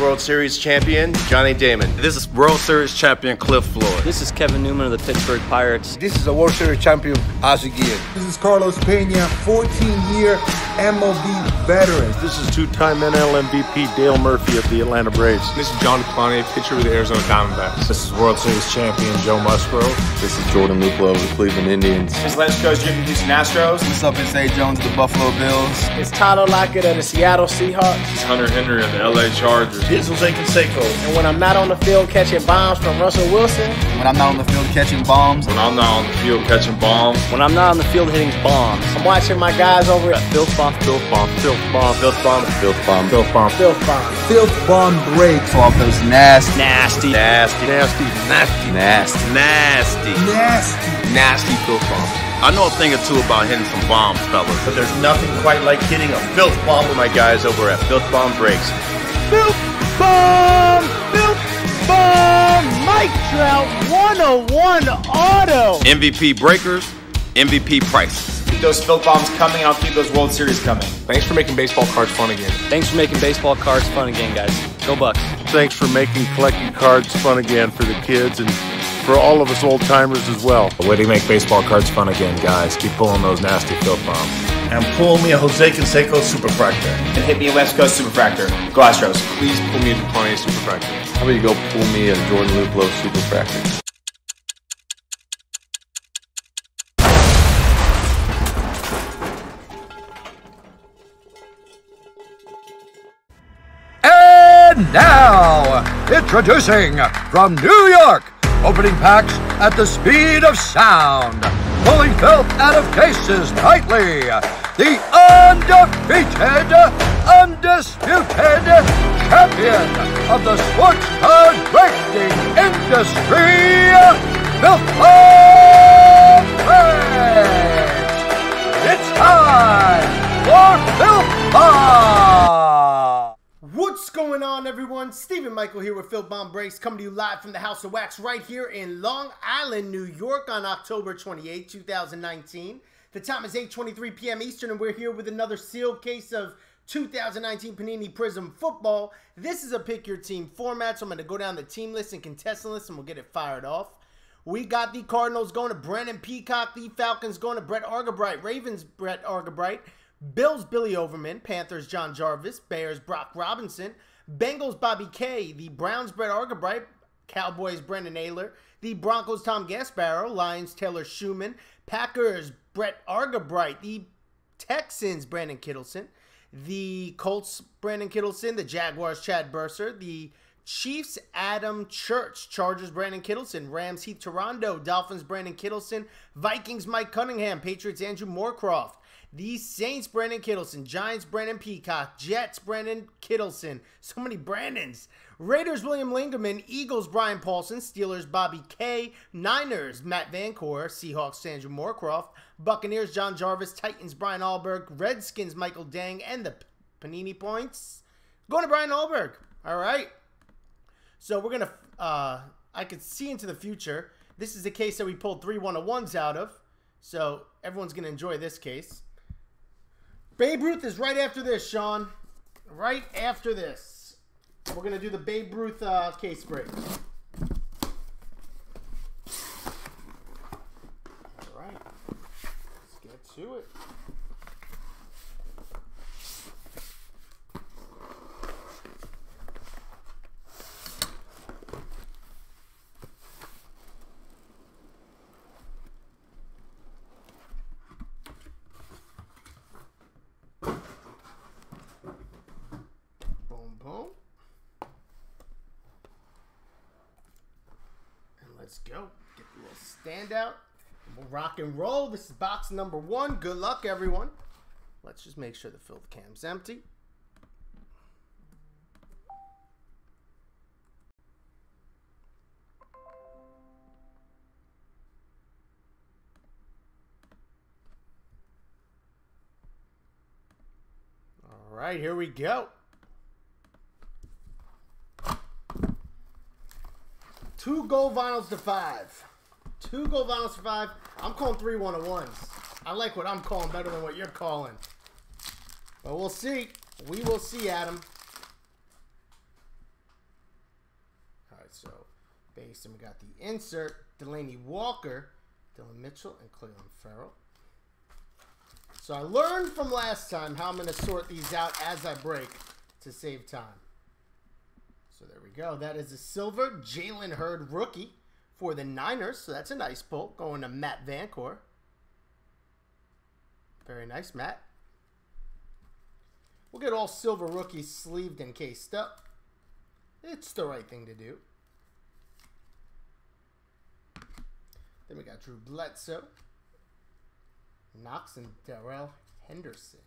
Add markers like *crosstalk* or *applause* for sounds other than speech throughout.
World Series champion Johnny Damon. This is World Series champion Cliff Floyd. This is Kevin Newman of the Pittsburgh Pirates. This is a World Series champion Ozzie Guillen. This is Carlos Pena, 14-year MLB veteran. This is two-time NL MVP Dale Murphy of the Atlanta Braves. This is John Kalani, pitcher with the Arizona Diamondbacks. This is World Series champion Joe Musgrove. This is Jordan Luplow of the Cleveland Indians. This is Lance Coach Jim Houston Astros. What's up? It's A. Jones of the Buffalo Bills. It's Tyler Lockett of the Seattle Seahawks. It's Hunter Henry of the LA Chargers. This is Jose Canseco. And when I'm not on the field catching bombs from Russell Wilson. When I'm not on the field catching bombs. When I'm not on the field catching bombs. When I'm not on the field hitting bombs. I'm watching my guys over at Filth Bomb, Filth Bomb, Filth Bomb, Filth Bomb, Filth Bomb, Filth Bomb, Filth Bomb. Filth Bomb breaks off those nasty, nasty, nasty, nasty, nasty, nasty, nasty, nasty, nasty filth bombs. I know a thing or two about hitting some bombs, fellas. But there's nothing quite like hitting a filth bomb with my guys over at Filth Bomb Breaks. Filth Bomb! Filth Bomb! Mike Trout 101 auto! MVP breakers, MVP prices. Keep those filth bombs coming, I'll keep those World Series coming. Thanks for making baseball cards fun again. Thanks for making baseball cards fun again, guys. Go Bucks. Thanks for making collecting cards fun again for the kids and for all of us old timers as well. A way to make baseball cards fun again, guys. Keep pulling those nasty filth bombs. And pull me a Jose Canseco Superfractor. And hit me a West Coast Superfractor. Go Astros. Please pull me a Kalani Superfractor. How about you go pull me a Jordan Luplow Superfractor? And now, introducing from New York, opening packs at the speed of sound, pulling filth out of cases nightly, the undefeated, undisputed champion of the sports card breaking industry, Filth It's time for Filth Bomb! What's going on, everyone? Stephen Michael here with Filth Bomb Breaks, coming to you live from the House of Wax right here in Long Island, New York on October 28, 2019. The time is 8.23 p.m. Eastern, and we're here with another sealed case of 2019 Panini Prizm Football. This is a pick your team format, so I'm going to go down the team list and contestant list, and we'll get it fired off. We got the Cardinals going to Brandon Peacock, the Falcons going to Brett Argabright, Ravens Brett Argabright, Bills Billy Overman, Panthers John Jarvis, Bears Brock Robinson, Bengals Bobby K, the Browns Brett Argabright, Cowboys Brendan Ayler, the Broncos Tom Gasparrow, Lions Taylor Schumann, Packers Brett Argabright, the Texans Brandon Kittleson, the Colts Brandon Kittleson, the Jaguars Chad Burser, the Chiefs Adam Church, Chargers Brandon Kittleson, Rams Heath Toronto, Dolphins Brandon Kittleson, Vikings Mike Cunningham, Patriots Andrew Moorcroft, the Saints, Brandon Kittleson. Giants, Brandon Peacock. Jets, Brandon Kittleson. So many Brandons. Raiders, William Lingerman. Eagles, Brian Paulson. Steelers, Bobby K. Niners, Matt Vancore. Seahawks, Sandra Moorcroft. Buccaneers, John Jarvis. Titans, Brian Alberg. Redskins, Michael Dang. And the Panini points. Going to Brian Alberg. All right. So we're going to, uh, I could see into the future. This is the case that we pulled three 101s out of. So everyone's going to enjoy this case. Babe Ruth is right after this, Sean. Right after this. We're going to do the Babe Ruth uh, case break. All right. Let's get to it. Let's go. Get the little standout. Rock and roll. This is box number one. Good luck, everyone. Let's just make sure the filth cam's empty. All right, here we go. Two gold vinyls to five. Two gold vinyls to five. I'm calling three one of ones. I like what I'm calling better than what you're calling. But we'll see. We will see, Adam. All right, so base, and we got the insert, Delanie Walker, Dillon Mitchell, and Clelin Ferrell. So I learned from last time how I'm going to sort these out as I break to save time. So there we go. That is a silver Jalen Hurd rookie for the Niners. So that's a nice pull going to Matt Vancore. Very nice, Matt. We'll get all silver rookies sleeved and cased up. It's the right thing to do. Then we got Drew Bledsoe. Knox and Darrell Henderson.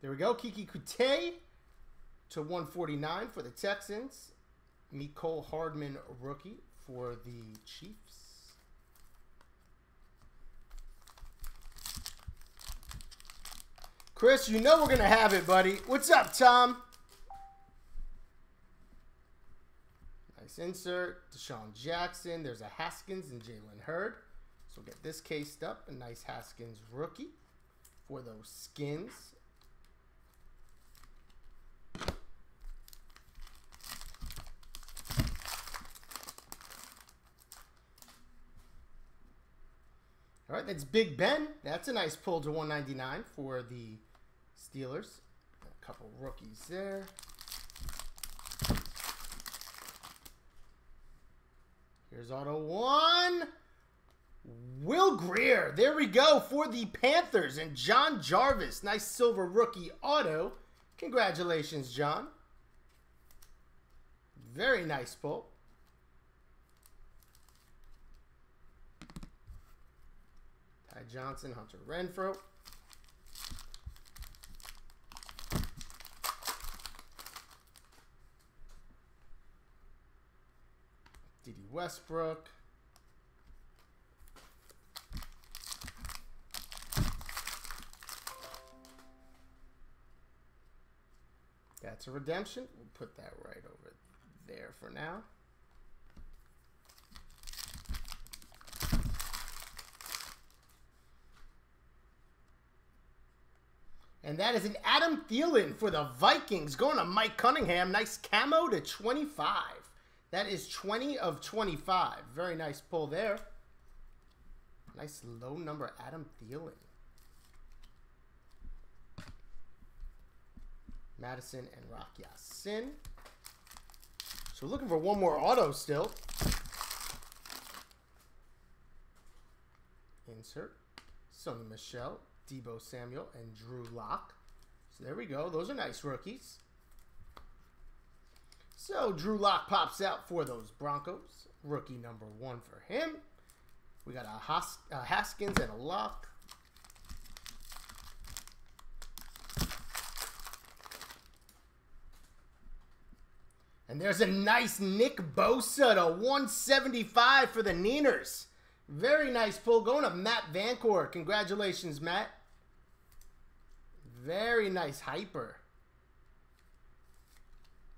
There we go. Keke Coutee to 149 for the Texans. Mecole Hardman rookie for the Chiefs. Chris, you know we're going to have it, buddy. What's up, Tom? Nice insert. DeSean Jackson. There's a Haskins and Jalen Hurd. So we'll get this cased up. A nice Haskins rookie for those skins. That's Big Ben. That's a nice pull to 199 for the Steelers. A couple rookies there. Here's auto one. Will Grier. There we go for the Panthers. And John Jarvis. Nice silver rookie auto. Congratulations, John. Very nice pull. Ty Johnson, Hunter Renfrow. Dede Westbrook. That's a redemption. We'll put that right over there for now. And that is an Adam Thielen for the Vikings. Going to Mike Cunningham. Nice camo to 25. That is 20 of 25. Very nice pull there. Nice low number Adam Thielen. Madison and Rock Ya-Sin. So looking for one more auto still. Insert. Sony Michel, Deebo Samuel, and Drew Lock. So there we go. Those are nice rookies. So Drew Lock pops out for those Broncos. Rookie number one for him. We got a, a Haskins and a Lock. And there's a nice Nick Bosa to 175 for the Niners. Very nice pull going to Matt Vancore. Congratulations, Matt. Very nice hyper.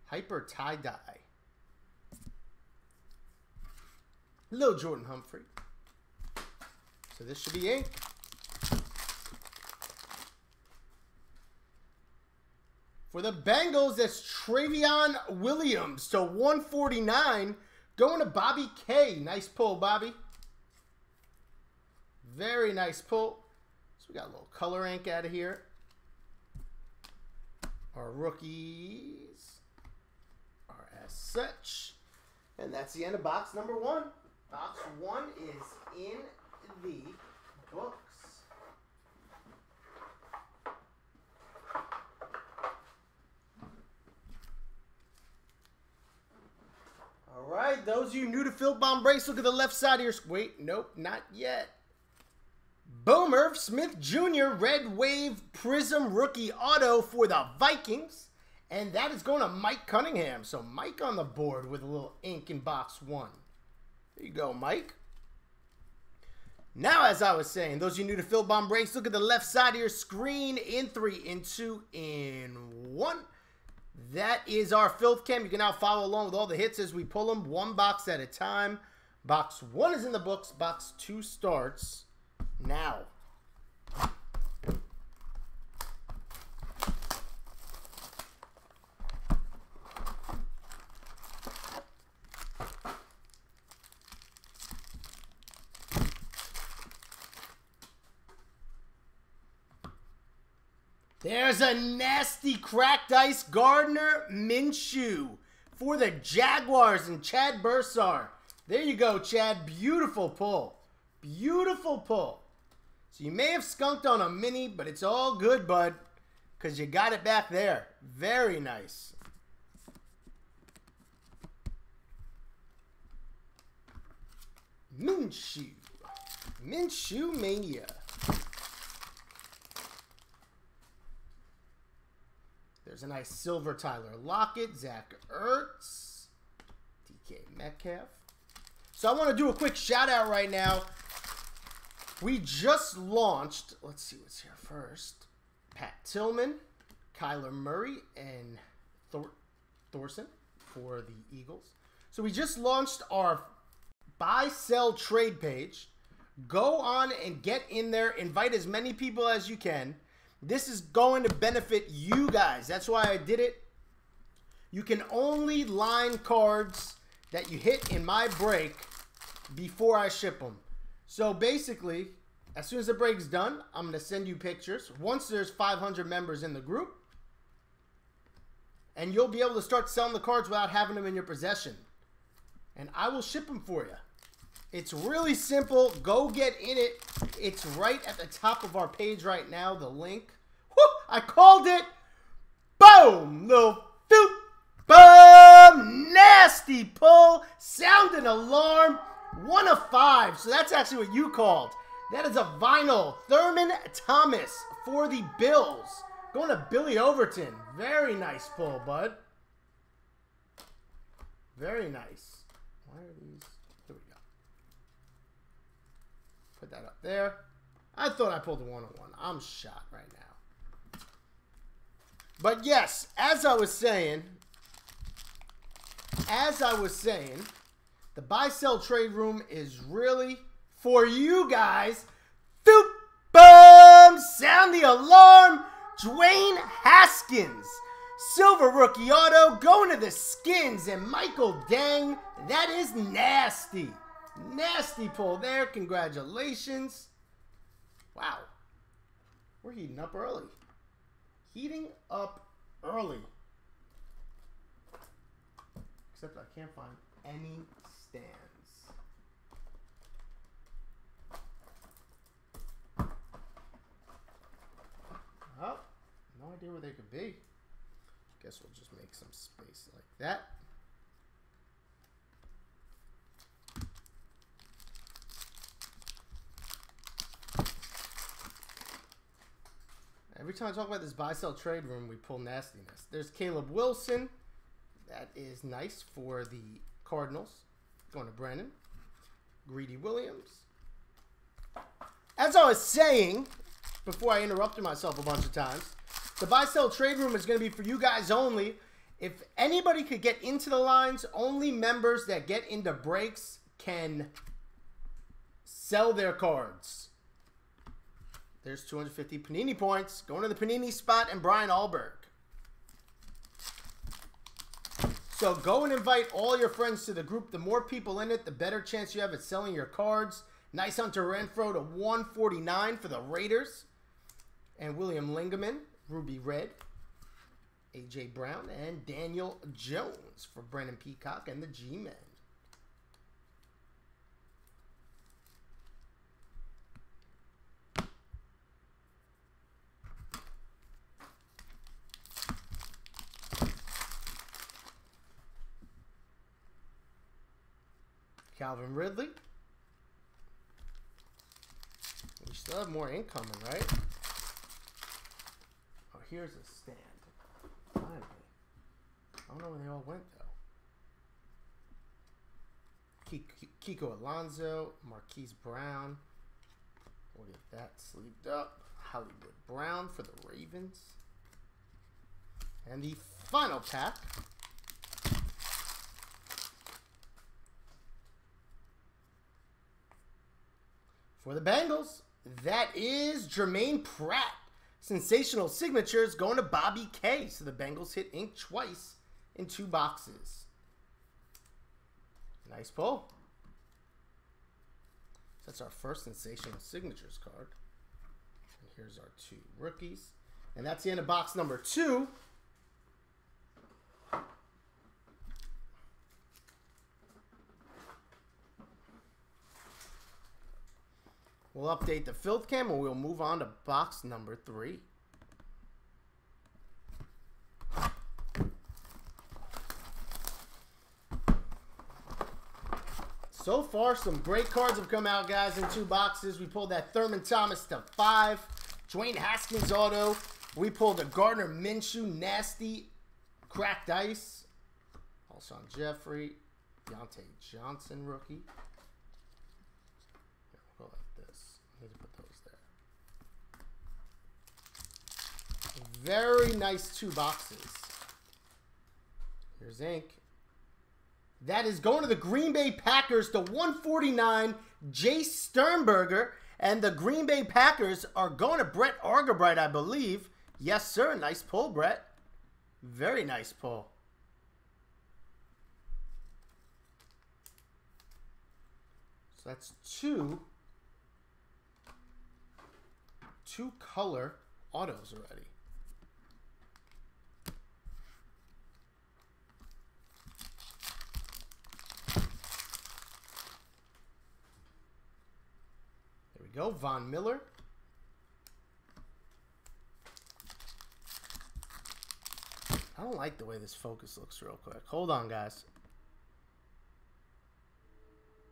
Hyper tie-dye. Little Jordan Humphrey. So this should be ink. For the Bengals, that's Trayveon Williams to 149. Going to Bobby K. Nice pull, Bobby. Very nice pull. So we got a little color ink out of here. Our rookies are as such. And that's the end of box number one. Box one is in the books. All right, those of you new to Filth Bomb Breaks, look at the left side of your... Wait, nope, not yet. Boomer Smith Jr. Red Wave Prizm Rookie Auto for the Vikings. And that is going to Mike Cunningham. So Mike on the board with a little ink in box one. There you go, Mike. Now, as I was saying, those of you new to Filth Bomb Breaks, look at the left side of your screen in three, in two, in one. That is our filth cam. You can now follow along with all the hits as we pull them one box at a time. Box one is in the books. Box two starts now. There's a nasty cracked ice Gardner Minshew for the Jaguars and Chad Bursar. There you go, Chad. Beautiful pull. Beautiful pull. So you may have skunked on a mini, but it's all good, bud, because you got it back there. Very nice. Minshew. Minshew Mania. There's a nice silver Tyler Lockett, Zach Ertz, DK Metcalf. So I want to do a quick shout out right now. We just launched, let's see what's here first. Pat Tillman, Kyler Murray, and Thor Thorson for the Eagles. So we just launched our buy sell trade page. Go on and get in there, invite as many people as you can. This is going to benefit you guys. That's why I did it. You can only line cards that you hit in my break before I ship them. So basically, as soon as the break's done, I'm going to send you pictures. Once there's 500 members in the group, and you'll be able to start selling the cards without having them in your possession. And I will ship them for you. It's really simple. Go get in it. It's right at the top of our page right now, the link. Woo! I called it. Boom! Little. Boom! Nasty pull. Sound an alarm. One of five. So that's actually what you called. That is a vinyl. Thurman Thomas for the Bills. Going to Billy Overton. Very nice pull, bud. Very nice. Why are these? Here we go. Put that up there. I thought I pulled a one-on-one. Oh I'm shot right now. But yes, as I was saying, as I was saying, the buy-sell trade room is really for you guys. Boom, sound the alarm. Dwayne Haskins. Silver rookie auto going to the skins and Michael Dang. That is nasty. Nasty pull there. Congratulations. Wow. We're heating up early. Heating up early. Except I can't find any stands. Oh, no idea where they could be. Guess we'll just make some space like that. Every time I talk about this buy sell trade room, we pull nastiness. There's Caleb Wilson. That is nice for the Cardinals. Going to Brennan. Greedy Williams. As I was saying, before I interrupted myself a bunch of times, the buy sell trade room is going to be for you guys only. If anybody could get into the lines, only members that get into breaks can sell their cards. There's 250 Panini points. Going to the Panini spot and Brian Alberg. So go and invite all your friends to the group. The more people in it, the better chance you have at selling your cards. Nice Hunter Renfrow to 149 for the Raiders. And William Lingaman, Ruby Red. AJ Brown and Daniel Jones for Brennan Peacock and the G-Men. Calvin Ridley. We still have more incoming, right? Oh, here's a stand. Finally. I don't know where they all went, though. Kiko Alonso, Marquise Brown. We'll get that sleeved up. Hollywood Brown for the Ravens. And the final pack for the Bengals, That is Jermaine Pratt. Sensational signatures going to Bobby K. So the Bengals hit ink twice in two boxes. Nice pull. That's our first sensational signatures card. And here's our two rookies. And that's the end of box number two. We'll update the filth cam and we'll move on to box number three. So far, some great cards have come out, guys, in two boxes. We pulled that Thurman Thomas to five. Dwayne Haskins auto. We pulled a Gardner Minshew nasty cracked ice. Alshon Jeffery, Diontae Johnson rookie. Go like this. I need to put those there. Very nice two boxes. Here's ink. That is going to the Green Bay Packers to 149, Jace Sternberger. And the Green Bay Packers are going to Brett Argabright, I believe. Yes, sir. Nice pull, Brett. Very nice pull. So that's two, two color autos already. Go, Von Miller. I don't like the way this focus looks real quick. Hold on, guys.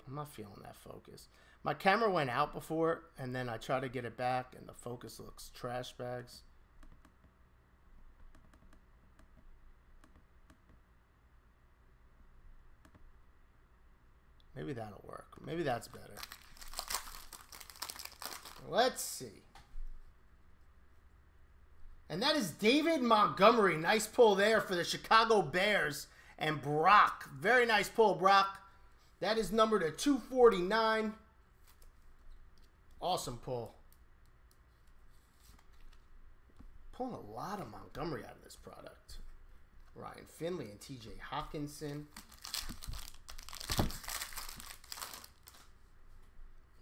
I'm not feeling that focus. My camera went out before, and then I try to get it back, and the focus looks trash bags. Maybe that'll work. Maybe that's better. Let's see. And that is David Montgomery. Nice pull there for the Chicago Bears and Brock. Very nice pull, Brock. That is numbered to 249. Awesome pull. Pulling a lot of Montgomery out of this product. Ryan Finley and TJ Hockenson.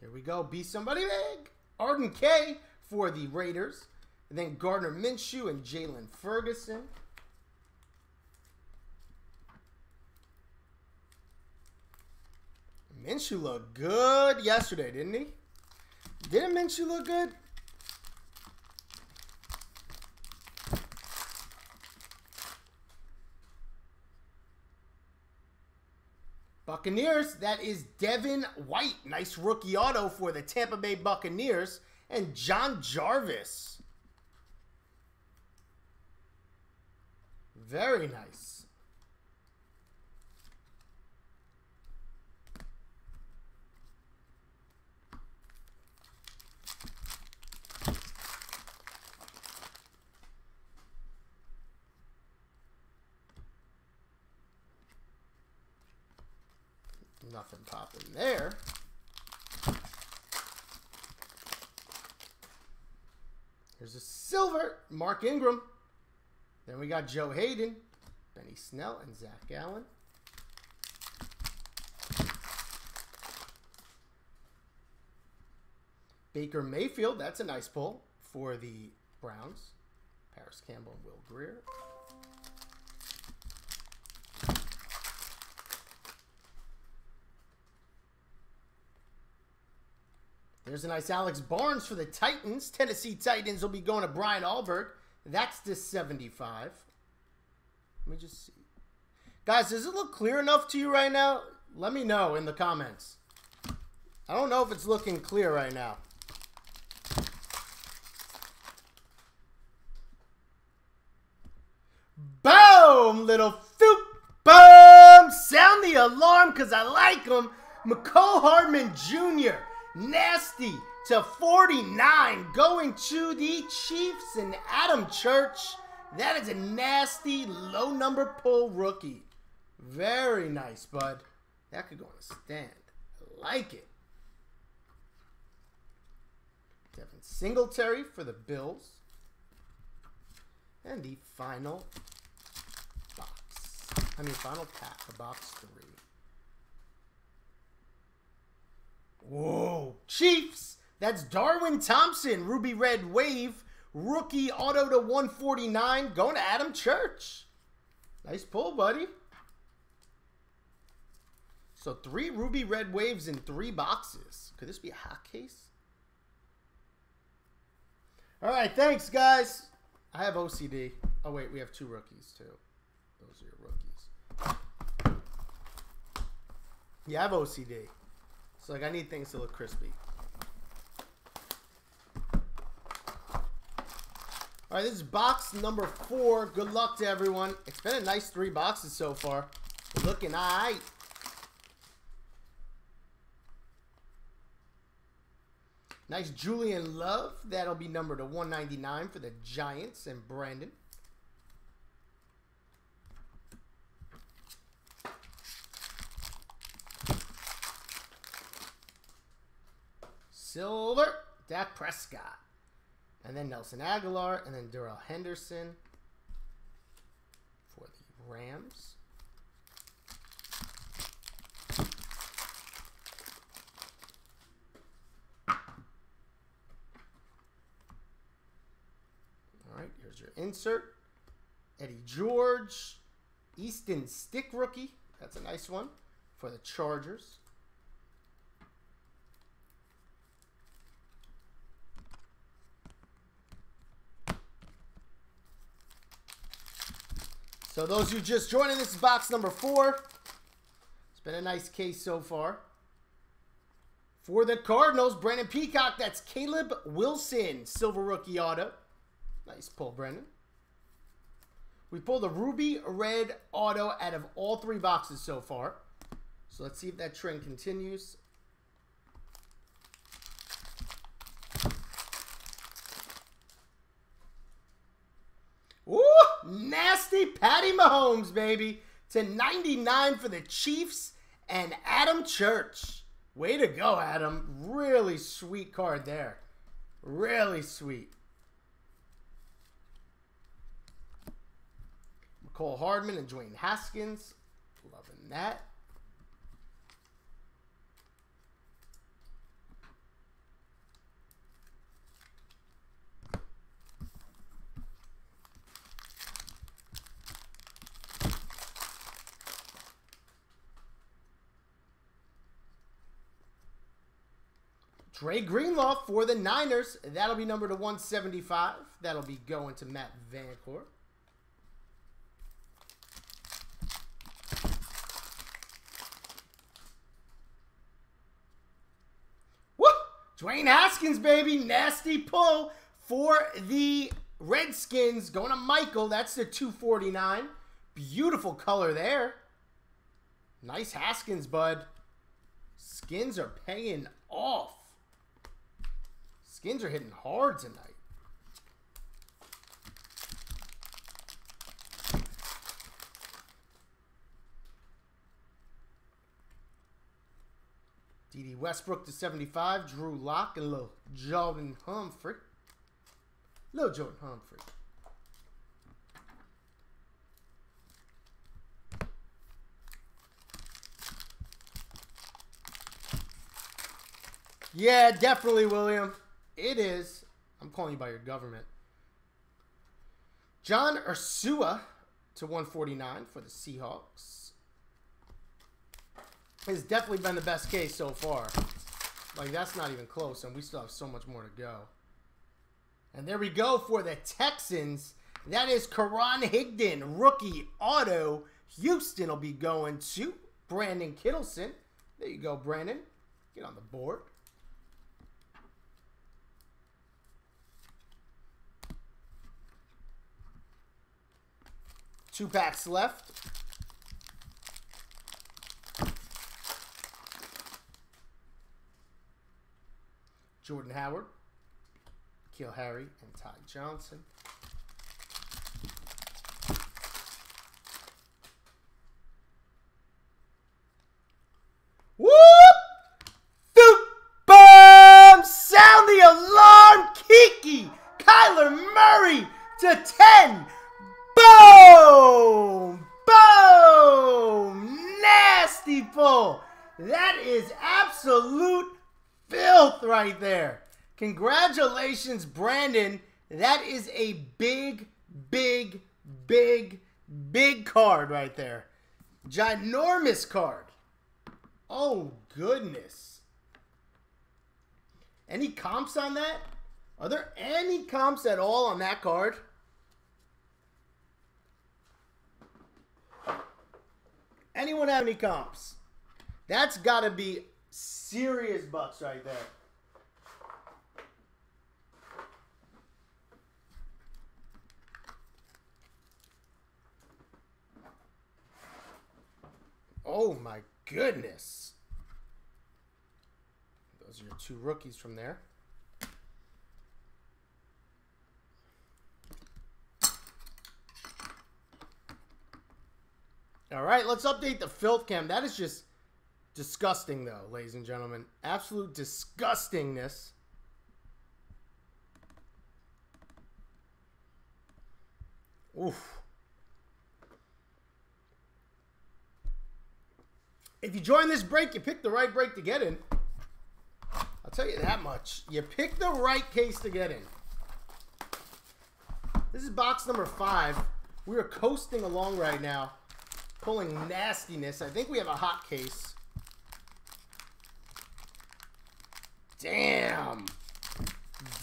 Here we go. Be somebody big. Arden Key for the Raiders. And then Gardner Minshew and Jaylon Ferguson. Minshew looked good yesterday, didn't he? Didn't Minshew look good? Buccaneers, that is Devin White. Nice rookie auto for the Tampa Bay Buccaneers. And John Jarvis. Very nice. Nothing popping there. Here's a silver, Mark Ingram. Then we got Joe Haden, Benny Snell, and Zach Allen. Baker Mayfield, that's a nice pull for the Browns. Parris Campbell and Will Grier. There's a nice Alex Barnes for the Titans. Tennessee Titans will be going to Brian Alberg. That's to 75. Let me just see. Guys, does it look clear enough to you right now? Let me know in the comments. I don't know if it's looking clear right now. Boom! Little foop! Boom! Sound the alarm because I like them. Mecole Hardman Jr. Nasty to 49 going to the Chiefs and Adam Church. That is a nasty low number pull rookie. Very nice, bud. That could go on a stand. I like it. Devin Singletary for the Bills. And the final box. I mean, final pack, the box three. Whoa. Chiefs. That's Darwin Thompson, Ruby Red Wave, rookie auto to 149, going to Adam Church. Nice pull, buddy. So three Ruby Red Waves in three boxes. Could this be a hot case? All right, thanks, guys. I have OCD. Oh, wait, we have two rookies, too. Those are your rookies. Yeah, I have OCD. So, like, I need things to look crispy. All right, this is box number four. Good luck to everyone. It's been a nice three boxes so far. Looking all right. Nice Julian Love. That'll be number to 199 for the Giants and Brandon. Silver, Dak Prescott. And then Nelson Agholor, and then Darrell Henderson for the Rams. All right, here's your insert. Eddie George, Easton Stick rookie. That's a nice one for the Chargers. So those who just joining, this is box number four. It's been a nice case so far. For the Cardinals, Brandon Peacock, that's Caleb Wilson, silver rookie auto. Nice pull, Brandon. We pulled a ruby red auto out of all three boxes so far. So let's see if that trend continues. Ooh, nasty Patty Mahomes, baby. To 99 for the Chiefs and Adam Church. Way to go, Adam. Really sweet card there. Really sweet. Mecole Hardman and Dwayne Haskins. Loving that. Dre Greenlaw for the Niners. That'll be number to 175. That'll be going to Matt Vancourt. Woo! Dwayne Haskins, baby. Nasty pull for the Redskins. Going to Michael. That's the 249. Beautiful color there. Nice Haskins, bud. Skins are paying off. Skins are hitting hard tonight. Dede Westbrook to 75. Drew Lock and little Jordan Humphrey. Little Jordan Humphrey. Yeah, definitely, William. It is. I'm calling you by your government. John Ursua to 149 for the Seahawks. It's definitely been the best case so far. Like, that's not even close, and we still have so much more to go. And there we go for the Texans. That is Karan Higdon, rookie auto. Houston will be going to Brandon Kittleson. There you go, Brandon. Get on the board. Two packs left. Jordan Howard, N'Keal Harry, and Ty Johnson. Congratulations, Brandon. That is a big, big, big, big card right there. Ginormous card. Oh, goodness. Any comps on that? Are there any comps at all on that card? Anyone have any comps? That's got to be serious bucks right there. Oh my goodness. Those are your two rookies from there. All right, let's update the filth cam. That is just disgusting, though, ladies and gentlemen. Absolute disgustingness. Oof. If you join this break, you pick the right break to get in. I'll tell you that much. You pick the right case to get in. This is box number five. We are coasting along right now pulling nastiness. I think we have a hot case. Damn.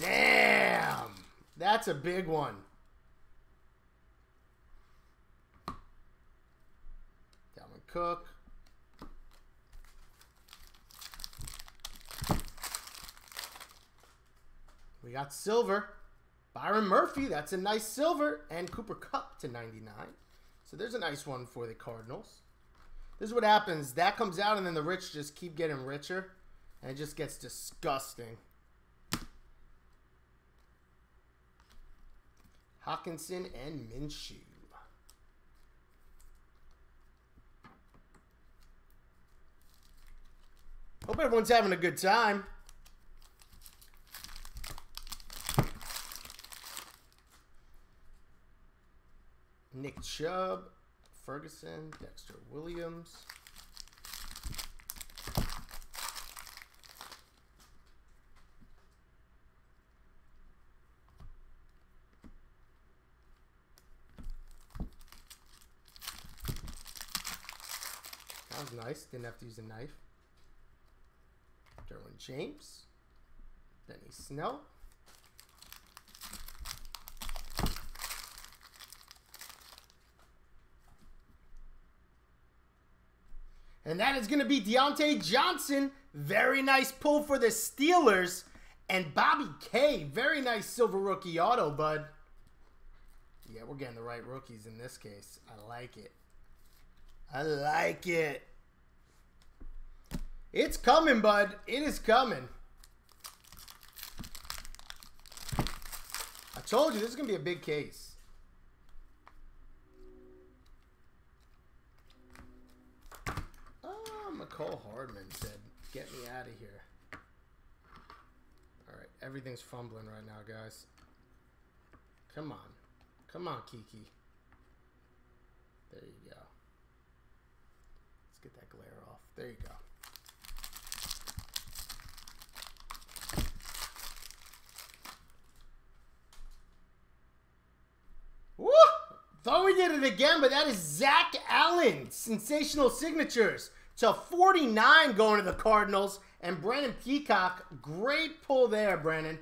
Damn. That's a big one. Dalvin Cook. We got silver. Byron Murphy, that's a nice silver. And Cooper Kupp to 99. So there's a nice one for the Cardinals. This is what happens. That comes out, and then the rich just keep getting richer. And it just gets disgusting. Hockenson and Minshew. Hope everyone's having a good time. Nick Chubb, Ferguson, Dexter Williams. That was nice. Didn't have to use a knife. Derwin James. Benny Snell. And that is going to be Diontae Johnson. Very nice pull for the Steelers. And Bobby K. Very nice silver rookie auto, bud. Yeah, we're getting the right rookies in this case. I like it. I like it. It's coming, bud. It is coming. I told you, this is going to be a big case. Cole Hardman said, get me out of here. Alright, everything's fumbling right now, guys. Come on. Come on, Kiki. There you go. Let's get that glare off. There you go. Woo! Thought we did it again, but that is Zach Allen. Sensational signatures. So 49 going to the Cardinals. And Brandon Peacock, great pull there, Brandon.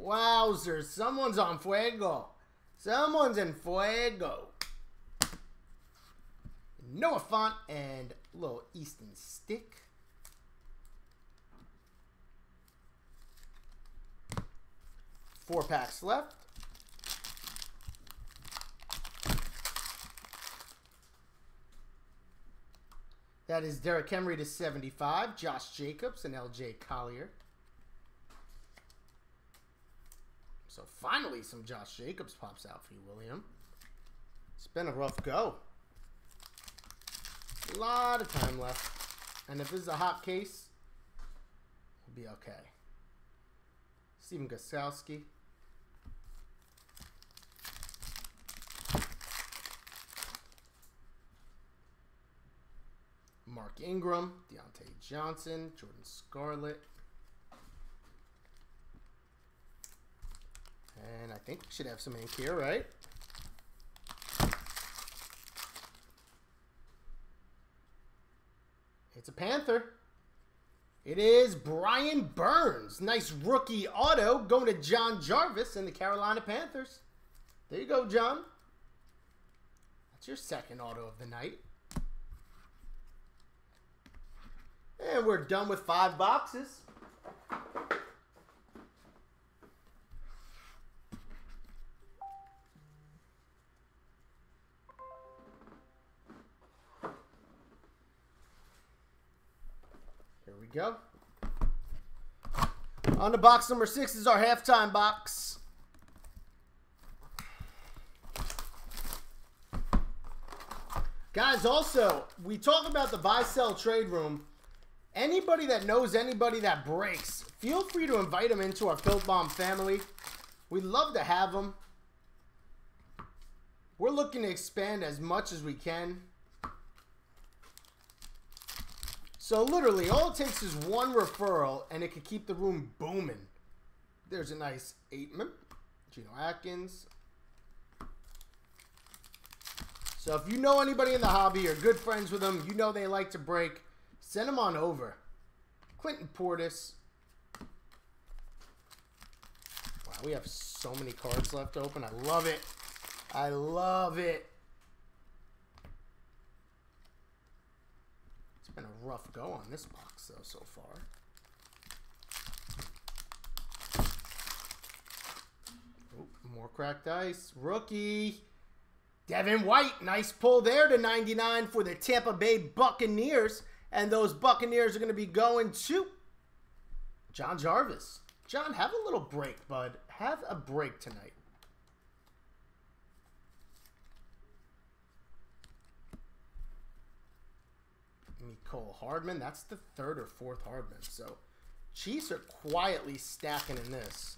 Wowzers. Someone's on fuego. Someone's in fuego. Noah Fant and little Easton Stick. Four packs left. That is Derrick Henry to 75, Josh Jacobs, and LJ Collier. So finally some Josh Jacobs pops out for you, William. It's been a rough go. A lot of time left. And if this is a hot case, we'll be okay. Stephen Gostkowski. Mark Ingram, Diontae Johnson, Jordan Scarlett. And I think we should have some ink here, right? It's a Panther. It is Brian Burns. Nice rookie auto going to John Jarvis and the Carolina Panthers. There you go, John. That's your second auto of the night. And we're done with five boxes. Here we go. On the box number six is our halftime box. Guys, also, we talk about the buy sell trade room. Anybody that knows anybody that breaks, feel free to invite them into our Filth Bomb family. We'd love to have them. We're looking to expand as much as we can. So literally, all it takes is one referral, and it could keep the room booming. There's a nice Aikman, Geno Atkins. So if you know anybody in the hobby or good friends with them, you know they like to break, send them on over. Clinton Portis. Wow, we have so many cards left open. I love it. I love it. It's been a rough go on this box, though, so far. More cracked ice. Rookie. Devin White. Nice pull there to 99 for the Tampa Bay Buccaneers. And those Buccaneers are going to be going to John Jarvis. John, have a little break, bud. Have a break tonight. Mecole Hardman. That's the third or fourth Hardman. So Chiefs are quietly stacking in this.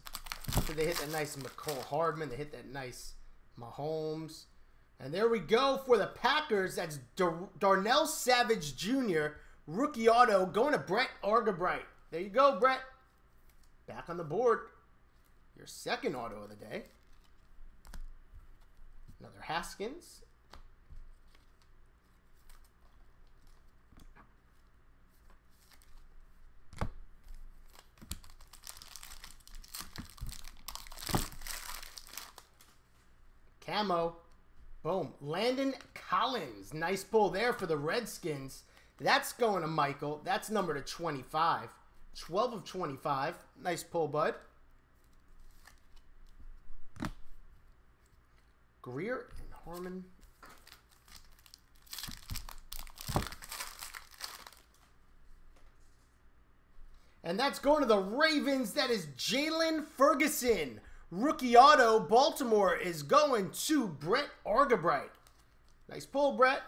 They hit that nice Mecole Hardman. They hit that nice Mahomes. And there we go for the Packers. That's Dar Darnell Savage Jr. Rookie auto going to Brett Argabright. There you go, Brett. Back on the board. Your second auto of the day. Another Haskins. Camo. Boom. Landon Collins. Nice pull there for the Redskins. That's going to Michael. That's number to 25. 12 of 25. Nice pull, bud. Grier and Harmon. And that's going to the Ravens. That is Jaylon Ferguson. Rookie auto, Baltimore is going to Brett Argabright. Nice pull, Brett.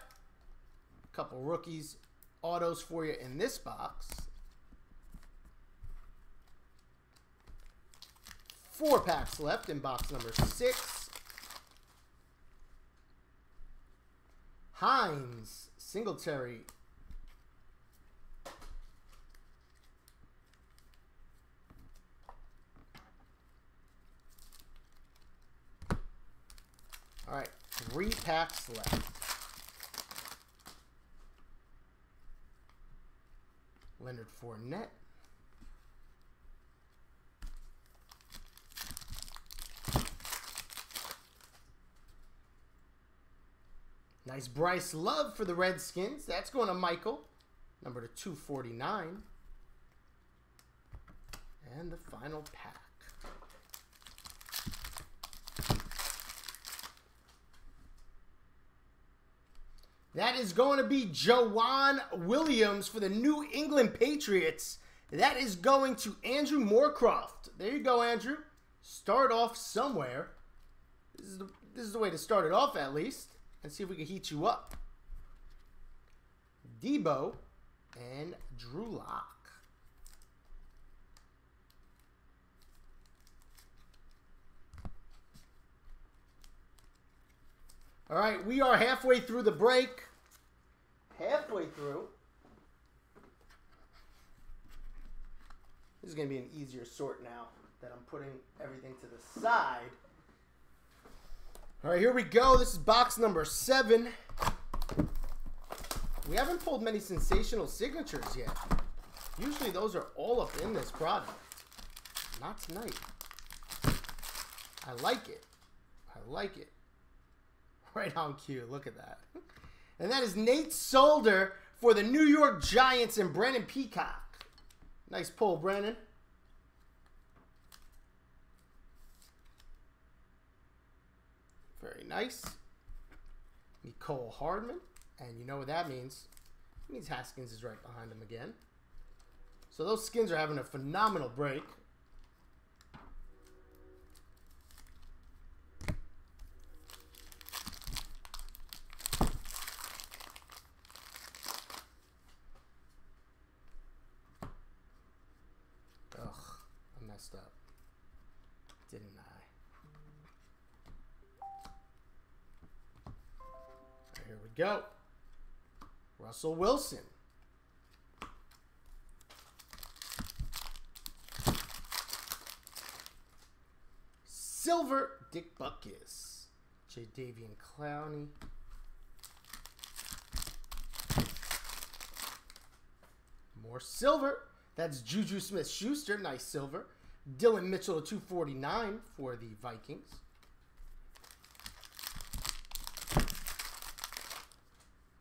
Couple rookies autos for you in this box. Four packs left in box number six. Hines, Singletary, All right, three packs left. Leonard Fournette. Nice Bryce Love for the Redskins. That's going to Michael. Number to 249. And the final pack. That is going to be Joejuan Williams for the New England Patriots. That is going to Andrew Moorcroft. There you go, Andrew. Start off somewhere. This is the, this is the way to start it off, at least. And see if we can heat you up. Deebo and Drew Lock. All right, we are halfway through the break. Halfway through. This is going to be an easier sort now that I'm putting everything to the side. All right, here we go. This is box number seven. We haven't pulled many sensational signatures yet. Usually those are all up in this product. Not tonight. I like it. I like it. *laughs* Right on cue. Look at that. And that is Nate Solder for the New York Giants and Brandon Peacock. Nice pull, Brandon. Very nice. Mecole Hardman. And you know what that means. It means Haskins is right behind him again. So those skins are having a phenomenal break. Russell Wilson. Silver, Dick Butkus. J. Davian Clowney. More silver. That's Juju Smith Schuster. Nice silver. Dillon Mitchell 249 for the Vikings.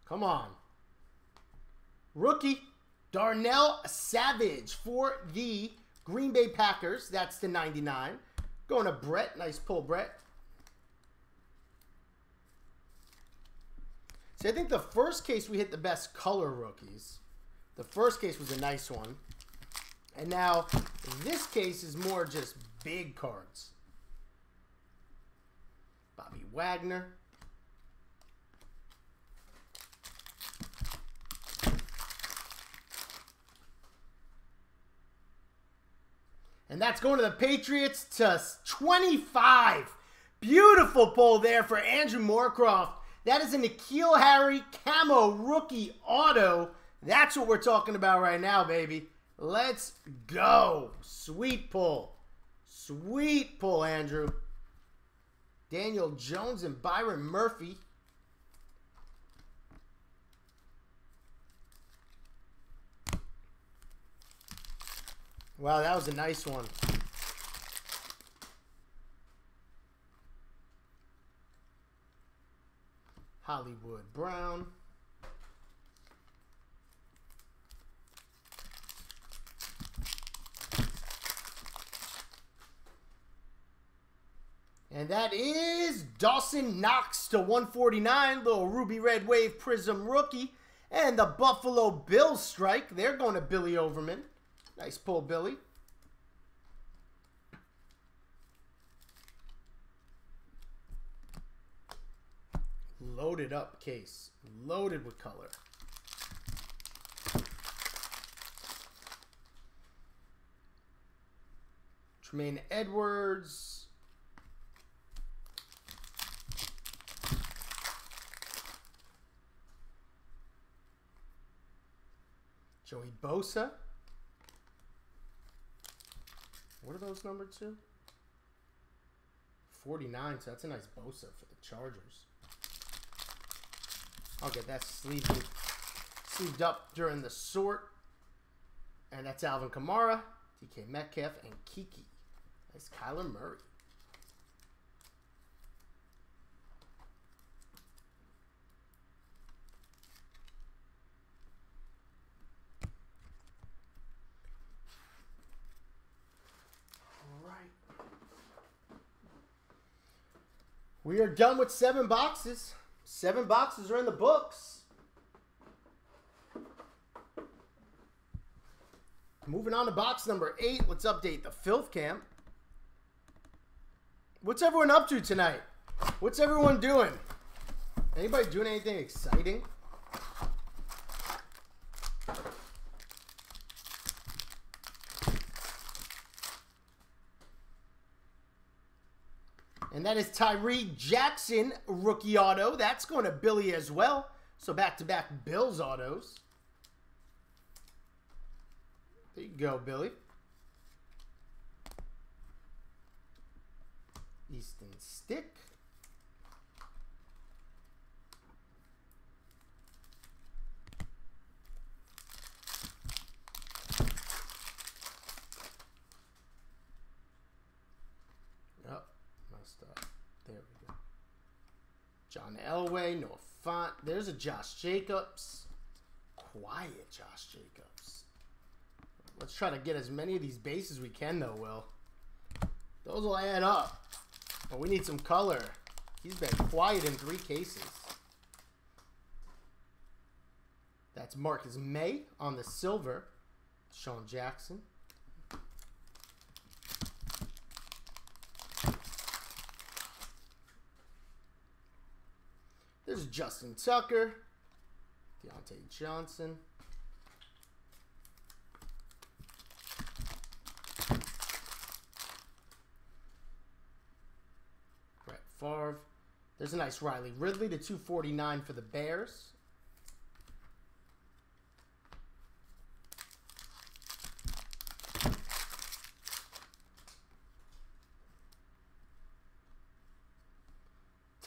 Come on. Rookie Darnell Savage for the Green Bay Packers. That's the 99. Going to Brett. Nice pull, Brett. See, I think the first case we hit the best color rookies. The first case was a nice one. And now this case is more just big cards. Bobby Wagner. And that's going to the Patriots to 25. Beautiful pull there for Andrew Moorcroft. That is a N'Keal Harry camo rookie auto. That's what we're talking about right now, baby. Let's go. Sweet pull. Sweet pull, Andrew. Daniel Jones and Byron Murphy. Wow, that was a nice one. Hollywood Brown. And that is Dawson Knox to 149. Little Ruby Red Wave Prizm rookie. And the Buffalo Bills strike. They're going to Billy Overman. Nice pull, Billy. Loaded up case. Loaded with color. Tremaine Edmunds. Joey Bosa. What are those numbered to? 49, so that's a nice Bosa for the Chargers. I'll get that sleeved, sleeved up during the sort. And that's Alvin Kamara, DK Metcalf, and Keke. Nice Kyler Murray. We are done with seven boxes. Seven boxes are in the books. Moving on to box number eight. Let's update the filth camp. What's everyone up to tonight? What's everyone doing? Anybody doing anything exciting? And that is Tyree Jackson, rookie auto. That's going to Billy as well. So back-to-back -back Bills autos. There you go, Billy. Easton Stick. John Elway, Noah Fant. There's a Josh Jacobs. Quiet Josh Jacobs. Let's try to get as many of these bases we can, though, Will. Those will add up. But we need some color. He's been quiet in three cases. That's Marcus May on the silver. Sean Jackson. Justin Tucker. Diontae Johnson. Brett Favre. There's a nice Riley Ridley to 249 for the Bears.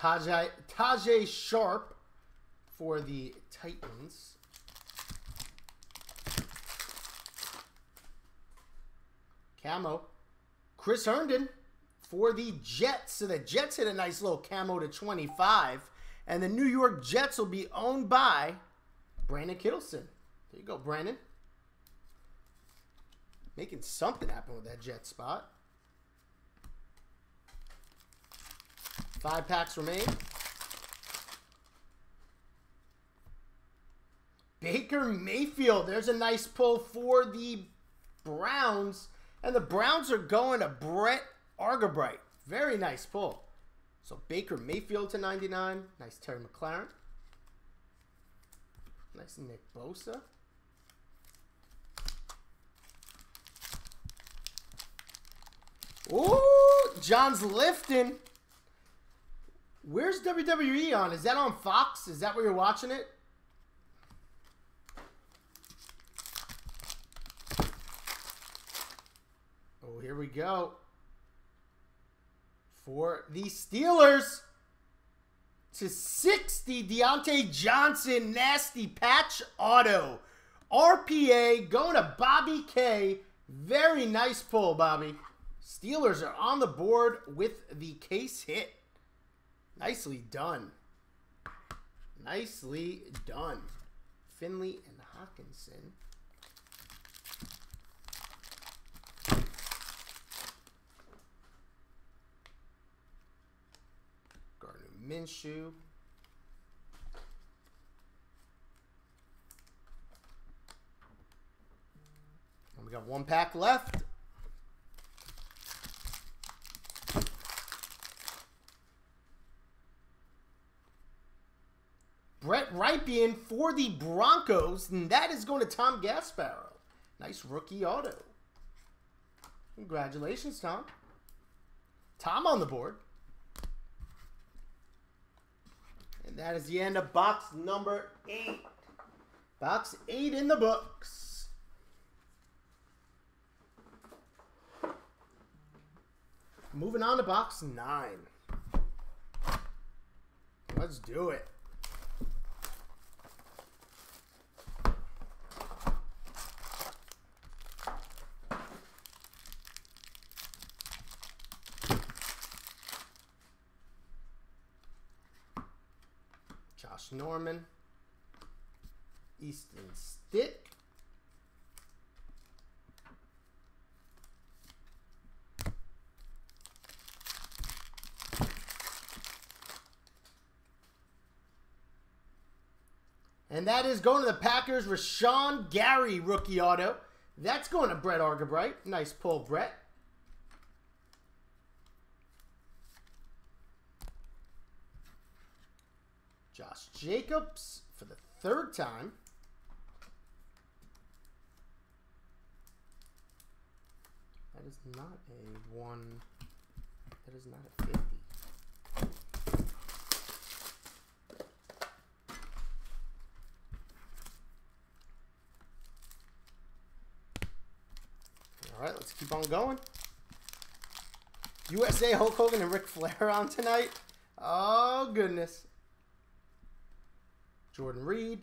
Tajay, Tajae Sharpe for the Titans. Camo. Chris Herndon for the Jets. So the Jets hit a nice little camo to 25. And the New York Jets will be owned by Brandon Kittleson. There you go, Brandon. Making something happen with that Jet spot. Five packs remain. Baker Mayfield. There's a nice pull for the Browns. And the Browns are going to Brett Argabright. Very nice pull. So Baker Mayfield to 99. Nice Terry McLaurin. Nice Nick Bosa. Ooh, John's lifting. Where's WWE on? Is that on Fox? Is that where you're watching it? Oh, here we go. For the Steelers to 60, Diontae Johnson, nasty patch auto. RPA going to Bobby K. Very nice pull, Bobby. Steelers are on the board with the case hit. Nicely done. Nicely done. Finley and Hockenson. Gardner Minshew. And we got one pack left. Rypien for the Broncos, and that is going to Tom Gasparo. Nice rookie auto. Congratulations, Tom. Tom on the board. And that is the end of box number eight. Box eight in the books. Moving on to box nine. Let's do it. Josh Norman, Easton Stick, And that is going to the Packers, Rashan Gary rookie auto. That's going to Brett Argabright. Nice pull, Brett. Josh Jacobs for the third time. That is not a one. That is not a 50. All right, let's keep on going. USA Hulk Hogan and Ric Flair on tonight. Oh, goodness. Jordan Reed.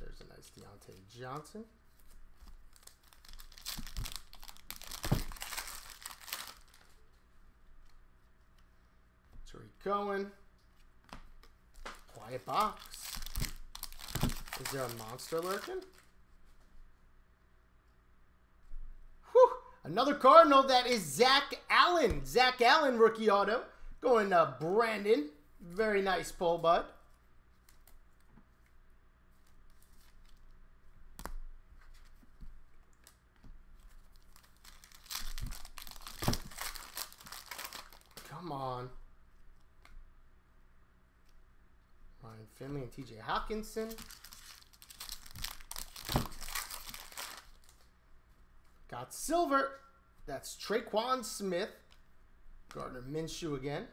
There's a nice Diontae Johnson. Tarik Cohen. Quiet box. Is there a monster lurking? Another Cardinal that is Zach Allen. Zach Allen rookie auto. Going to Brandon. Very nice pull, bud. Come on. Ryan Finley and TJ Hockenson. Got silver. That's Tre'Quan Smith. Gardner Minshew again.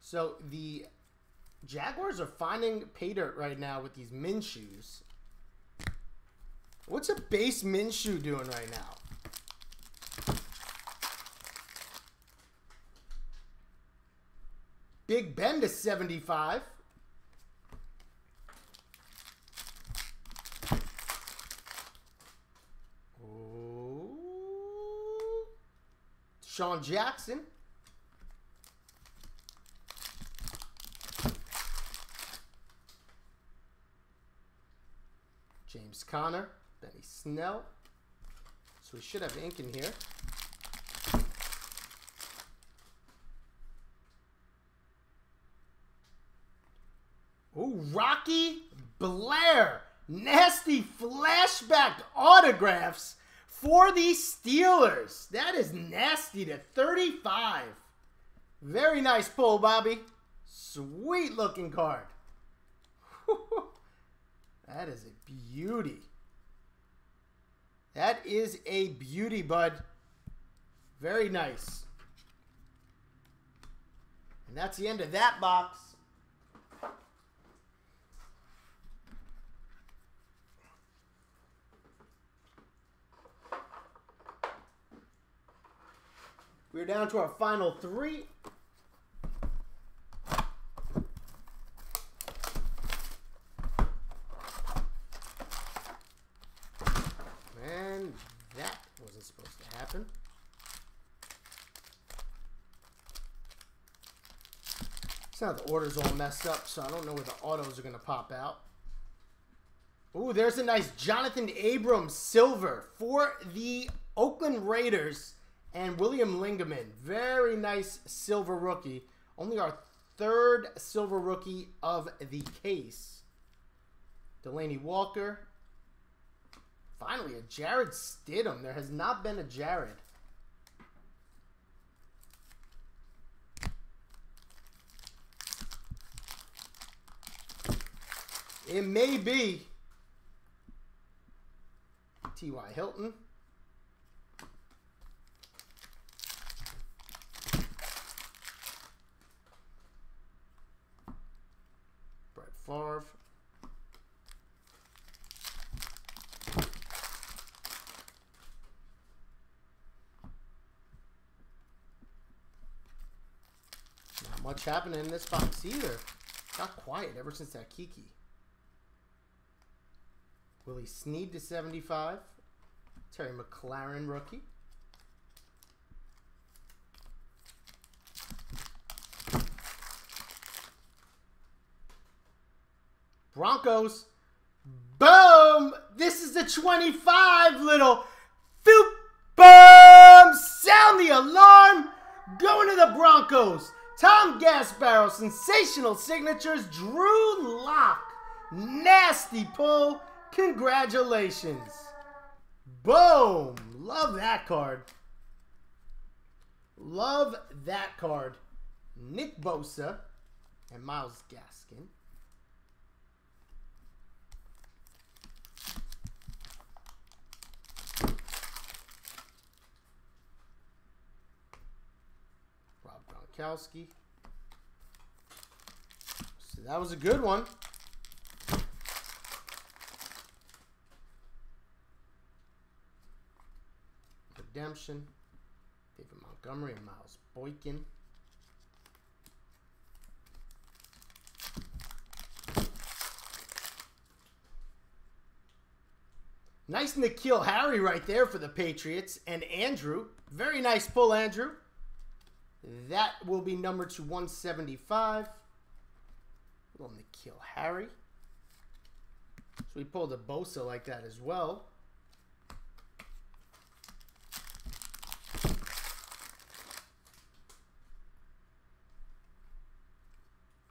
So the Jaguars are finding pay dirt right now with these Minshews. What's a base Minshew doing right now? Big Ben to 75. Ooh. Sean Jackson. James Conner. Benny Snell. So we should have ink in here. Ooh, Rocky Bleier. Nasty flashback autographs for the Steelers. That is nasty to 35. Very nice pull, Bobby. Sweet looking card. *laughs* that is a beauty. That is a beauty, bud. Very nice. And that's the end of that box. We're down to our final three. And that wasn't supposed to happen. So now the order's all messed up, so I don't know where the autos are going to pop out. Ooh, there's a nice Jonathan Abrams silver for the Oakland Raiders and William Lingaman. Very nice silver rookie. Only our third silver rookie of the case. Delanie Walker. Finally, a Jarrett Stidham. There has not been a Jared. It may be T.Y. Hilton. Brett Favre. Not much happening in this box either. Got quiet ever since that Keke. Willie Snead to 75. Terry McLaurin rookie. Broncos. Boom! This is the 25 little Foop Boom! Sound the alarm! Going to the Broncos. Tom Gasbarrow, sensational signatures. Drew Lock, nasty pull. Congratulations. Boom! Love that card. Love that card. Nick Bosa and Myles Gaskin. Rob So that was a good one. Redemption. David Montgomery and Miles Boykin. Nice N'Keal Harry right there for the Patriots. And Andrew. Very nice pull, Andrew. That will be number to 175. Little N'Keal Harry. So we pulled a Bosa like that as well.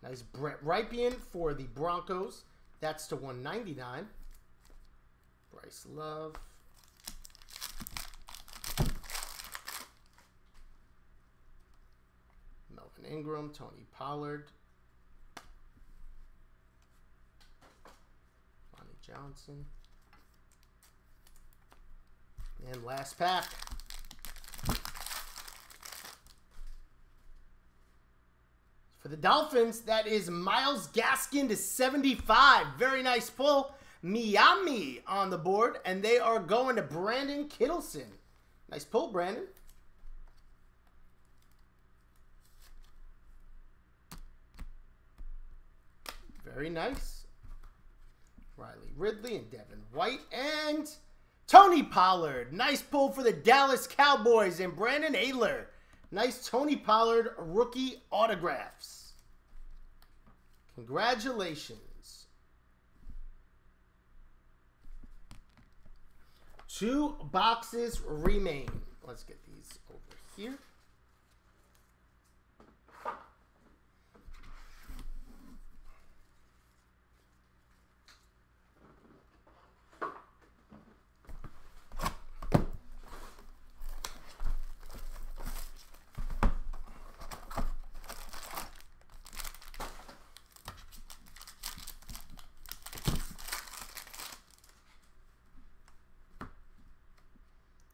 Nice Brett Rypien for the Broncos. That's to 199. Bryce Love. Melvin Ingram, Tony Pollard. Lonnie Johnson. And last pack. For the Dolphins, that is Myles Gaskin to 75. Very nice pull. Miami on the board, and they are going to Brandon Kittleson. Nice pull, Brandon. Very nice. Riley Ridley and Devin White and Tony Pollard. Nice pull for the Dallas Cowboys and Brandon Ayler. Nice Tony Pollard rookie autographs. Congratulations. Two boxes remain. Let's get these over here.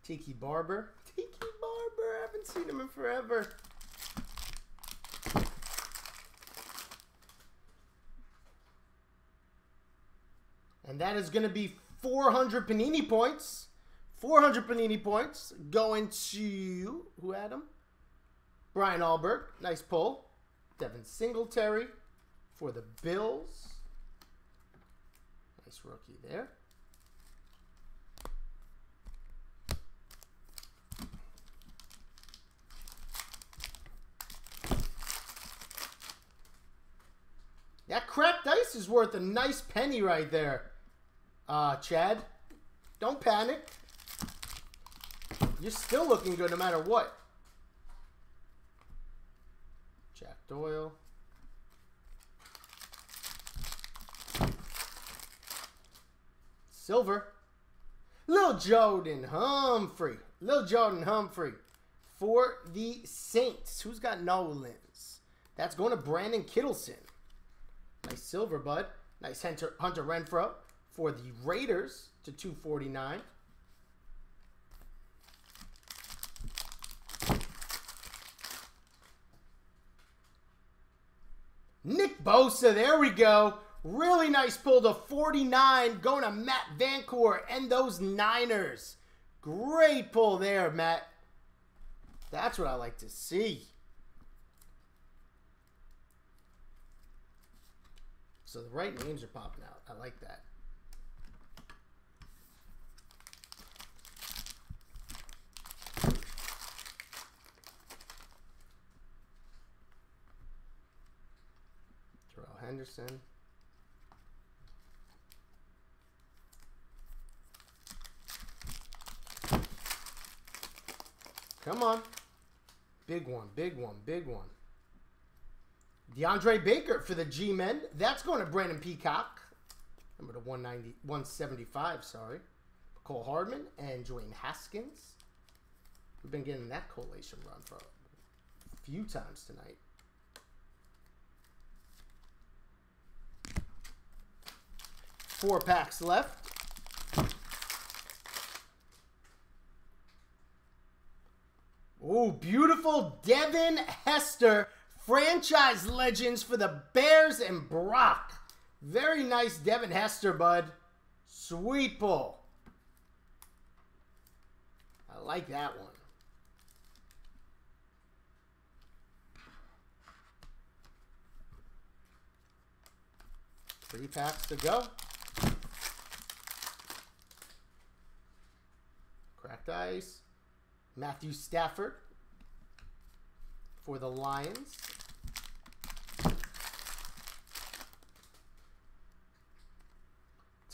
Tiki Barber. Tiki Barber. I haven't seen him in forever. And that is going to be 400 Panini points. 400 Panini points going to, who had him? Brian Alberg. Nice pull. Devin Singletary for the Bills. Nice rookie there. That cracked ice is worth a nice penny right there. Uh, Chad, don't panic. You're still looking good no matter what. Jack Doyle. Silver. Lil Jordan Humphrey. Lil Jordan Humphrey for the Saints. Who's got Nolans? That's going to Brandon Kittleson. Nice silver, bud. Nice Hunter, Hunter Renfrow for the Raiders to 249. Nick Bosa, there we go. Really nice pull to 49, going to Matt Vancourt and those Niners. Great pull there, Matt. That's what I like to see. So the right names are popping out. I like that. Darrell Henderson. Come on. Big one, big one, big one. DeAndre Baker for the G-Men. That's going to Brandon Peacock. Number to 190, 175, sorry. Cole Hardman and Dwayne Haskins. We've been getting that collation run for a few times tonight. Four packs left. Oh, beautiful Devin Hester franchise legends for the Bears and Brock. Very nice Devin Hester, bud. Sweet pull. I like that one. Three packs to go. Cracked ice. Matthew Stafford for the Lions.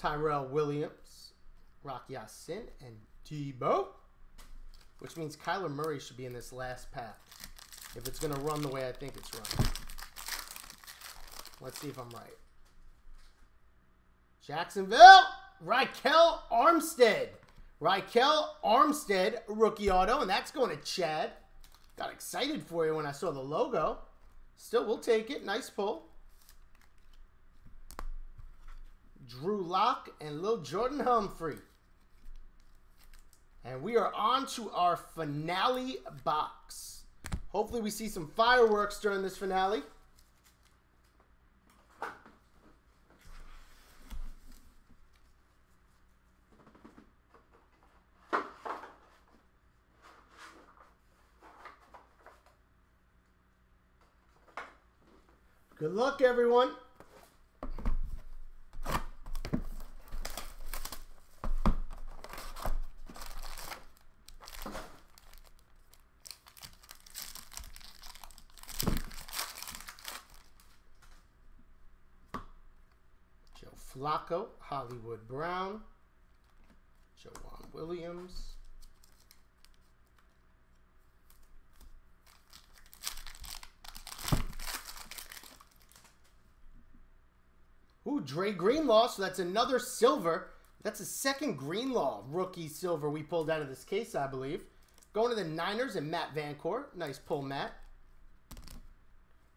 Tyrell Williams, Rock Ya-Sin, and Tebow. Which means Kyler Murray should be in this last pack. If it's going to run the way I think it's run. Let's see if I'm right. Jacksonville, Ryquell Armstead. Ryquell Armstead, rookie auto, and that's going to Chad. Got excited for you when I saw the logo. Still, we'll take it. Nice pull. Drew Lock and Lil Jordan Humphrey. And we are on to our finale box. Hopefully we see some fireworks during this finale. Good luck, everyone. Joe Flacco, Hollywood Brown, Joejuan Williams. Ooh, Dre Greenlaw. So that's another silver. That's a second Greenlaw rookie silver we pulled out of this case, I believe. Going to the Niners and Matt Vancore. Nice pull, Matt.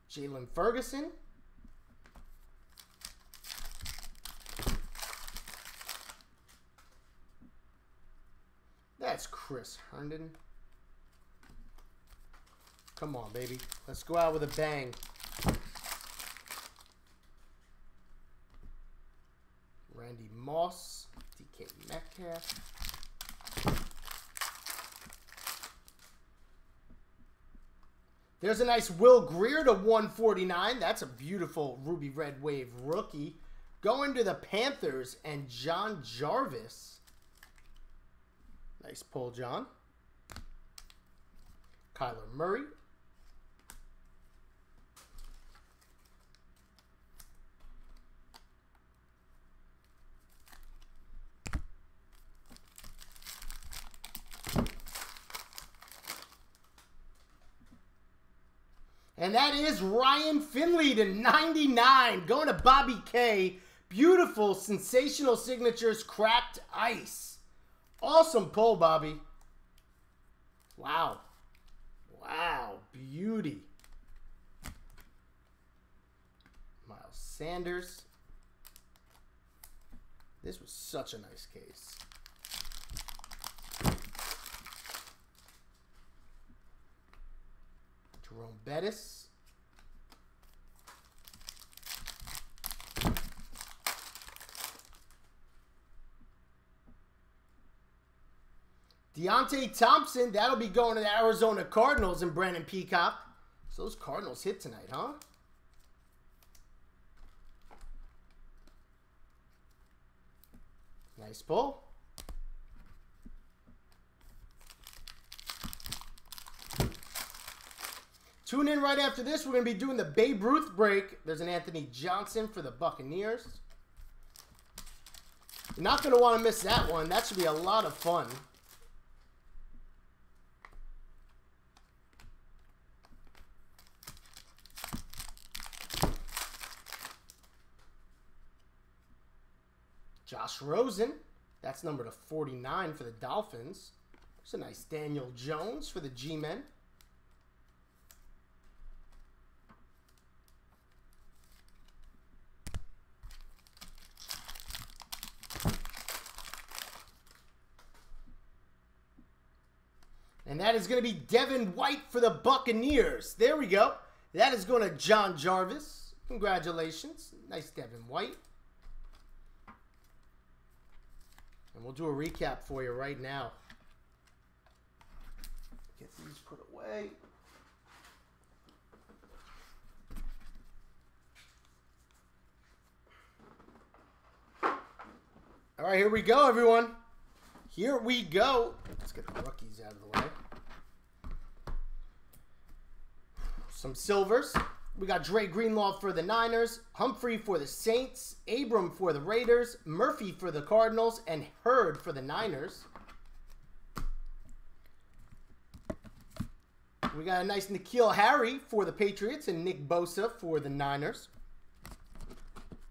Jaylon Ferguson. That's Chris Herndon. Come on, baby. Let's go out with a bang. Randy Moss, DK Metcalf. There's a nice Will Grier to 149. That's a beautiful Ruby Red Wave rookie. Going to the Panthers and John Jarvis. Nice pull, John. Kyler Murray. And that is Ryan Finley to 99. Going to Bobby K. Beautiful, sensational signatures, cracked ice. Awesome pull, Bobby. Wow. Wow. Beauty. Miles Sanders. This was such a nice case. Jerome Bettis. Deionte Thompson, that'll be going to the Arizona Cardinals and Brandon Peacock. So those Cardinals hit tonight, huh? Nice pull. Tune in right after this. We're going to be doing the Babe Ruth break. There's an Anthony Johnson for the Buccaneers. You're not going to want to miss that one. That should be a lot of fun. Josh Rosen. That's number to 49 for the Dolphins. There's a nice Daniel Jones for the G-Men. And that is going to be Devin White for the Buccaneers. There we go. That is going to John Jarvis. Congratulations. Nice Devin White. And we'll do a recap for you right now. Get these put away. All right, here we go, everyone. Here we go. Let's get the rookies out of the way. Some silvers. We got Dre Greenlaw for the Niners, Humphrey for the Saints, Abram for the Raiders, Murphy for the Cardinals, and Hurd for the Niners. We got a nice N'Keal Harry for the Patriots and Nick Bosa for the Niners.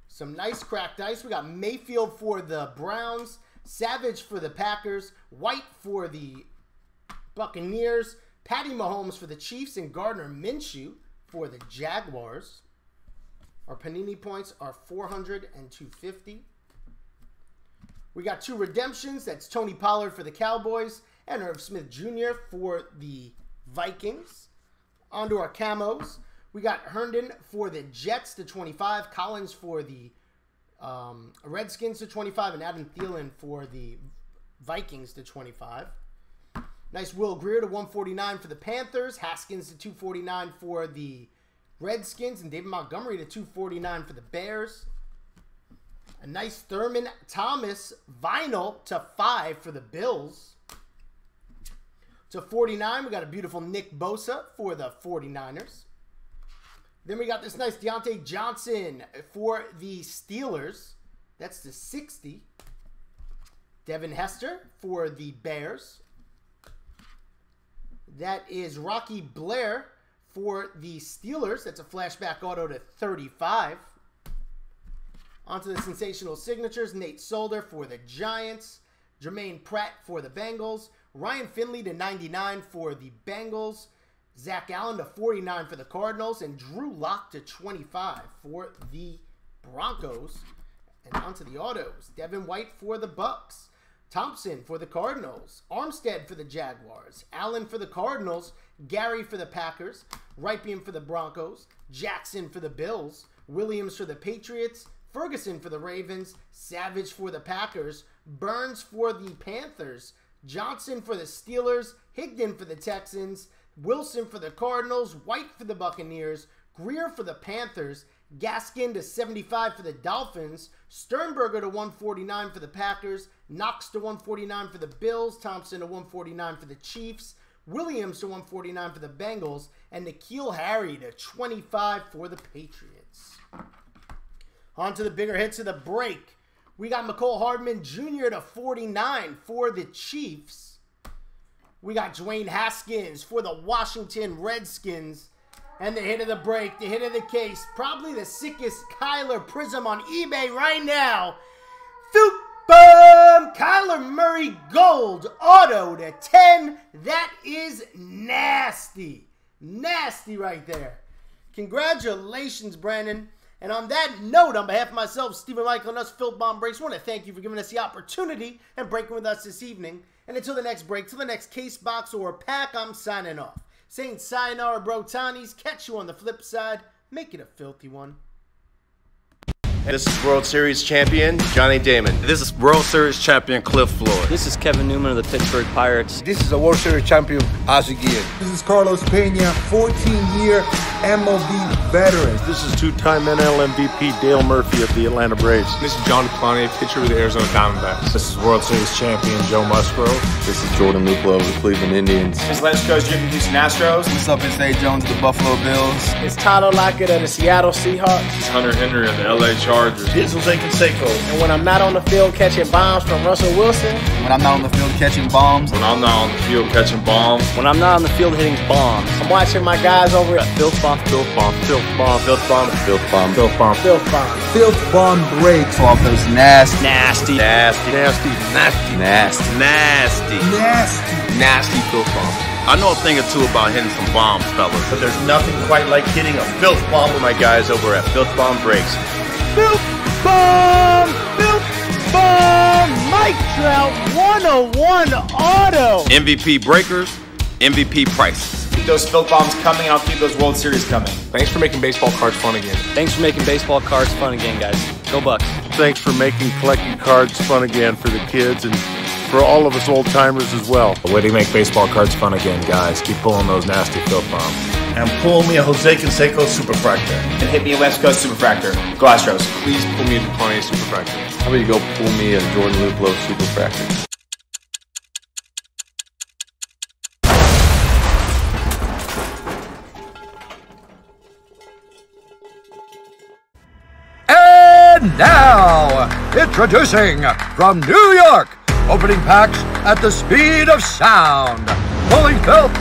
Some nice cracked ice. We got Mayfield for the Browns, Savage for the Packers, White for the Buccaneers, Patty Mahomes for the Chiefs, and Gardner Minshew for the Jaguars. Our Panini points are 400 and 250. We got two redemptions. That's Tony Pollard for the Cowboys and Irv Smith Jr. for the Vikings. On to our camos. We got Herndon for the Jets to 25, Collins for the um, Redskins to 25, and Adam Thielen for the Vikings to 25. Nice Will Grier to 149 for the Panthers, Haskins to 249 for the Redskins, and David Montgomery to 249 for the Bears. A nice Thurman Thomas vinyl to 5 for the Bills. To 49, we got a beautiful Nick Bosa for the 49ers. Then we got this nice Diontae Johnson for the Steelers. That's the 60. Devin Hester for the Bears. That is Rocky Bleier for the Steelers. That's a flashback auto to 35. Onto the sensational signatures. Nate Solder for the Giants. Jermaine Pratt for the Bengals. Ryan Finley to 99 for the Bengals. Zach Allen to 49 for the Cardinals. And Drew Lock to 25 for the Broncos. And onto the autos. Devin White for the Bucks. Thompson for the Cardinals. Armstead for the Jaguars. Allen for the Cardinals. Gary for the Packers. Rypien for the Broncos. Jackson for the Bills. Williams for the Patriots. Ferguson for the Ravens. Savage for the Packers. Burns for the Panthers. Johnson for the Steelers. Higdon for the Texans. Wilson for the Cardinals. White for the Buccaneers. Grier for the Panthers. Gaskin to 75 for the Dolphins. Sternberger to 149 for the Packers. Knox to 149 for the Bills. Thompson to 149 for the Chiefs. Williams to 149 for the Bengals. And N'Keal Harry to 25 for the Patriots. On to the bigger hits of the break. We got Mecole Hardman Jr. to 49 for the Chiefs. We got Dwayne Haskins for the Washington Redskins. And the hit of the break, the hit of the case, probably the sickest Kyler Prizm on eBay right now. Foop boom! Kyler Murray Gold Auto to 10. That is nasty. Nasty right there. Congratulations, Brandon. And on that note, on behalf of myself, Stephen Michael, and us, Filth Bomb Breaks, want to thank you for giving us the opportunity and breaking with us this evening. And until the next break, till the next case box or pack, I'm signing off. Saying sayonara, bro Tani's. Catch you on the flip side. Make it a filthy one. This is World Series champion Johnny Damon. This is World Series champion Cliff Floyd. This is Kevin Newman of the Pittsburgh Pirates. This is a World Series champion Ozzie Guillen. This is Carlos Pena, 14-year MLB veterans. This is two-time NL MVP Dale Murphy of the Atlanta Braves. This is John Duplantier, pitcher with the Arizona Diamondbacks. This is World Series champion Joe Musgrove. This is Jordan Luplow of the Cleveland Indians. This is Lance Coach Jim Houston Astros. What's up? It's A. Jones of the Buffalo Bills. It's Tyler Lockett of the Seattle Seahawks. This is Hunter Henry of the LA Chargers. This is Jose Canseco. And when I'm not on the field catching bombs from Russell Wilson. When I'm not on the field catching bombs. When I'm not on the field catching bombs. When I'm not on the field hitting bombs. I'm watching my guys over at Filth Bomb. Filth Bomb. Filth Bomb. Filth Bomb. Filth Bomb. Filth Bomb. Filth Bomb. Filth Bomb Breaks. Off those nasty. Nasty. Nasty. Nasty. Nasty. Nasty. Nasty. Nasty. Nasty filth bomb. I know a thing or two about hitting some bombs, fellas. But there's nothing quite like hitting a filth bomb with my guys over at Filth Bomb Breaks. Filth Bomb. Filth Bomb. Mike Trout 101 auto. MVP breakers, MVP prices. Keep those Filth Bombs coming, and I'll keep those World Series coming. Thanks for making baseball cards fun again. Thanks for making baseball cards fun again, guys. Go Bucks. Thanks for making collecting cards fun again for the kids and for all of us old timers as well. A way to make baseball cards fun again, guys. Keep pulling those nasty filth bombs. And pull me a Jose Canseco Superfractor. And hit me a West Coast Superfractor. Go Astros. Please pull me a DuPont Superfractor. How about you go pull me a Jordan Luplow Superfractor? Now, introducing from New York, opening packs at the speed of sound, pulling filth